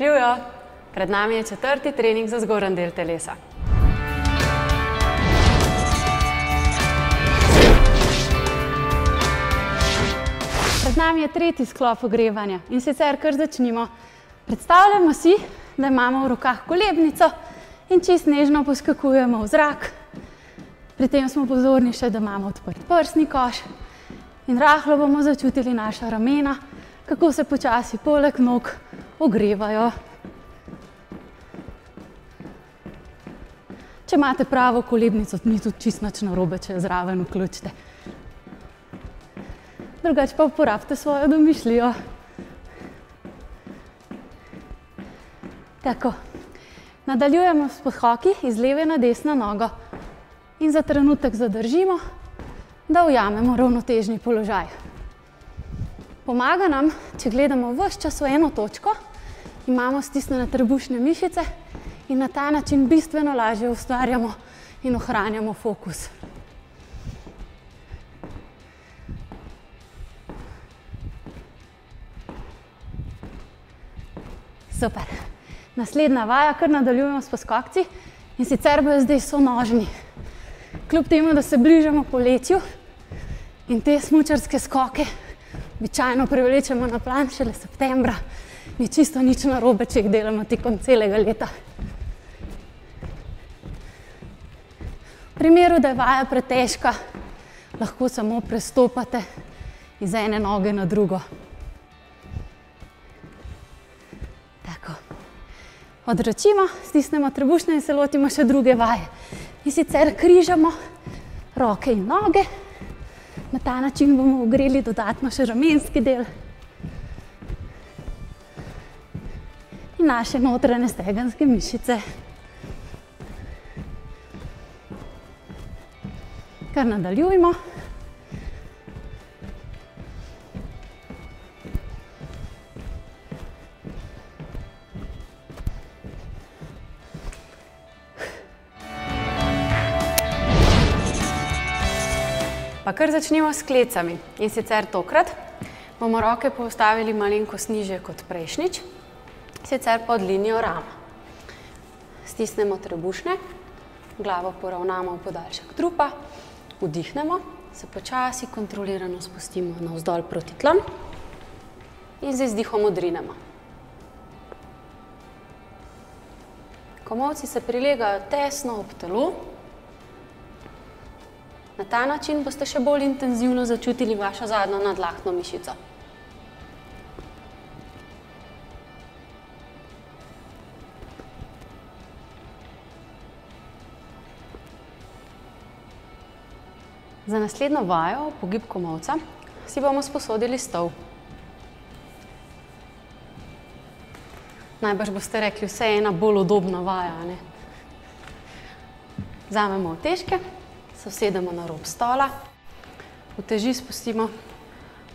Živijo! Pred nami je četrti trening za zgoren del telesa. Pred nami je tretji sklop ogrevanja in sicer kar začnimo. Predstavljamo si, da imamo v rokah kolebnico in čist nežno poskakujemo v zrak. Pri tem smo pozorni še, da imamo odprt prsni koš in rahlo bomo začutili naša ramena, kako se počasi poleg nog ogrevajo. Če imate pravo kolebnico, ni tudi čisto nič narobe, če jo zraven vključite. Drugače pa uporabite svojo domišljijo. Tako. Nadaljujemo s poskoki iz leve na desno nogo in za trenutek zadržimo, da ujamemo ravnotežni položaj. Pomaga nam, če gledamo ves čas v eno točko, imamo stisnjene trebušne mišice in na ta način bistveno lažje ustvarjamo in ohranjamo fokus. Super. Naslednja vaja, kar nadaljujemo s poskokci in sicer bojo zdaj sonožni. Kljub temu, da se bližamo poletju in te smučarske skoke običajno privlečemo na plan šele septembra, ni čisto nič narobe, če jih delamo tekom celega leta. V primeru, da je vaja pretežka, lahko samo prestopate iz ene noge na drugo. Tako. Odročimo, stisnemo trebušne in se lotimo še druge vaje. In sicer križamo roke in noge. Na ta način bomo ogreli dodatno še ramenski del. In naše notranje stegenske mišice. Kar nadaljujmo. Pa kar začnimo s klecami. In sicer tokrat bomo roke postavili malenkost nižje kot prejšnjič, sicer pod linijo ram. Stisnemo trebušne, glavo poravnamo v podaljšek trupa, vdihnemo, se počasi kontrolirano spustimo navzdol proti tlom in z izdihom odrinemo. Komolci se prilegajo tesno ob telu. Na ta način boste še bolj intenzivno začutili vašo zadnjo nadlahtno mišico. Za naslednjo vajo, pogib komolca, si bomo sposodili stol. Najbrž boste rekli, vse je ena bolj udobna vaja, ne? Vzamemo utežke, se usedemo na rob stola, uteži spustimo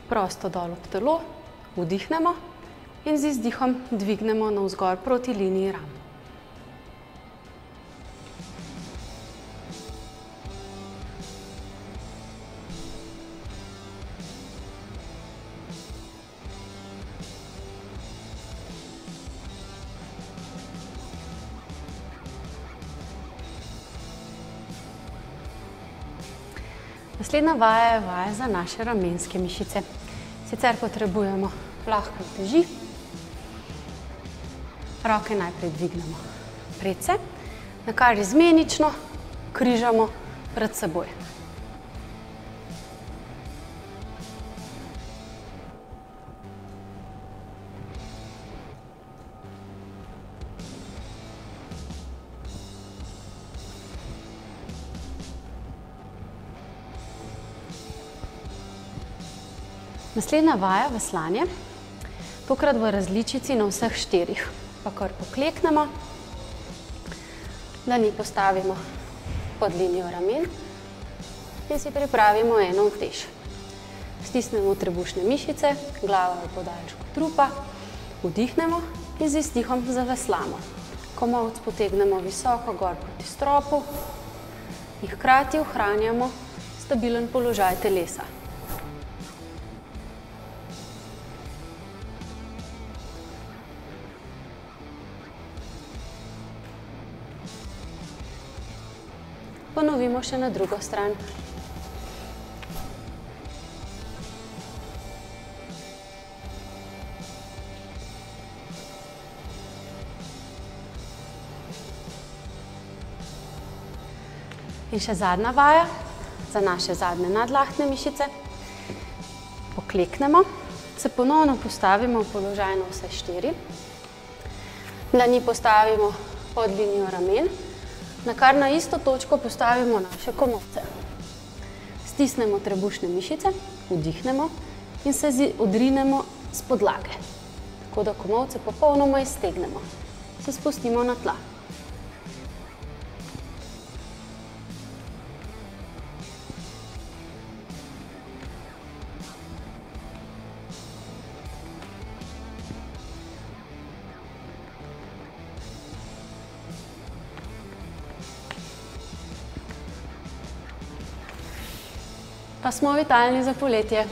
prosto dol ob telo, vdihnemo in z izdihom dvignemo navzgor proti liniji ram. Naslednja vaja je vaja za naše ramenske mišice. Sicer potrebujemo lahko uteži. Roke najprej dvignemo pred se, nakar izmenično križamo pred seboj. Naslednja vaja, veslanje, tokrat v različici na vseh štirih. Pa kar pokleknemo, dlani postavimo pod linijo ramen in si pripravimo eno utež. Stisnemo trebušne mišice, glava v podaljšku trupa, vdihnemo in z izdihom zaveslamo. Komolec potegnemo visoko gor proti stropu in hkrati ohranjamo stabilen položaj telesa. Ponovimo še na drugo stran. In še zadnja vaja za naše zadnje nadlahtne mišice. Pokleknemo, se ponovno postavimo v položaj na vse štiri. Dlani postavimo pod linijo ramen, na kar na isto točko postavimo naše komolce. Stisnemo trebušne mišice, vdihnemo in se odrinemo z podlage. Tako da komolce popolnoma iztegnemo. Se spustimo na tla. Pa smo vitalni za poletje.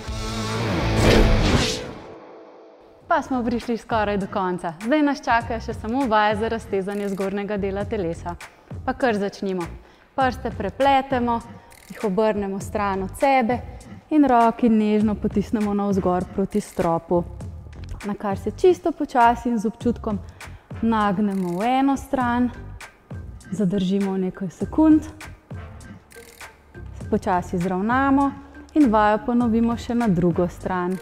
Pa smo prišli skoraj do konca. Zdaj nas čaka še samo vaje za raztezanje zgornjega dela telesa. Pa kar začnimo. Prste prepletemo, jih obrnemo stran od sebe in roki nežno potisnemo navzgor proti stropu. Na kar se čisto počasi in z občutkom nagnemo v eno stran, zadržimo nekaj sekund, počasi zravnamo in vajo ponovimo še na drugo stran.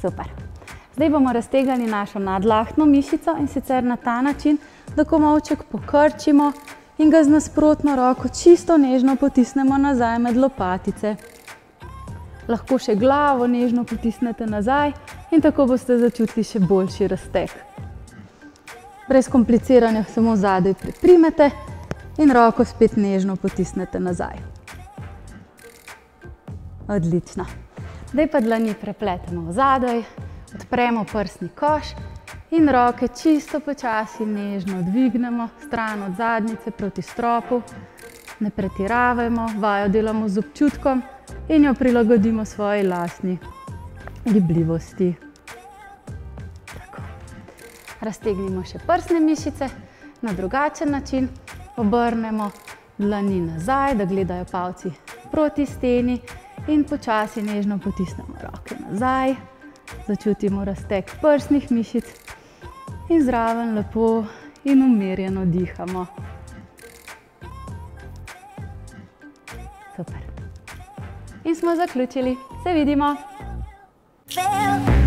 Super. Zdaj bomo raztegali našo nadlahtno mišico in sicer na ta način, da komolček pokrčimo in ga z nasprotno roko čisto nežno potisnemo nazaj med lopatice. Lahko še glavo nežno potisnete nazaj in tako boste začutili še boljši razteg. Brez kompliciranja samo zadaj priprimete in roko spet nežno potisnete nazaj. Odlično. Zdaj pa dlani prepletemo v zadaj, odpremo prsni koš in roke čisto počasi nežno dvignemo stran od zadnjice proti stropu. Ne pretiravajmo, vajo delamo z občutkom in jo prilagodimo svoji lastni gibljivosti. Tako. Raztegnimo še prsne mišice na drugačen način obrnemo dlani nazaj, da gledajo palci proti steni in počasi nežno potisnemo roke nazaj. Začutimo razteg prsnih mišic in zraven lepo in umirjeno dihamo. Super. In smo zaključili. Se vidimo. Fail.